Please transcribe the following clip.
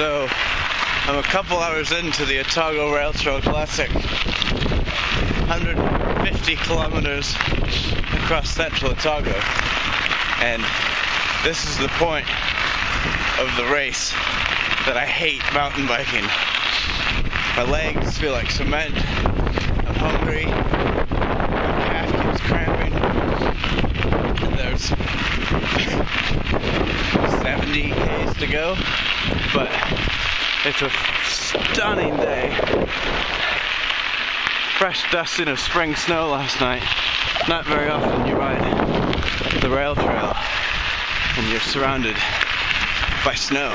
So I'm a couple hours into the Otago Rail Trail Classic. 150 kilometers across central Otago. And this is the point of the race that I hate mountain biking. My legs feel like cement. I'm hungry. My calf keeps cramping. And there's 70 k's to go, but it's a stunning day. Fresh dusting of spring snow last night. Not very often you ride the rail trail and you're surrounded by snow.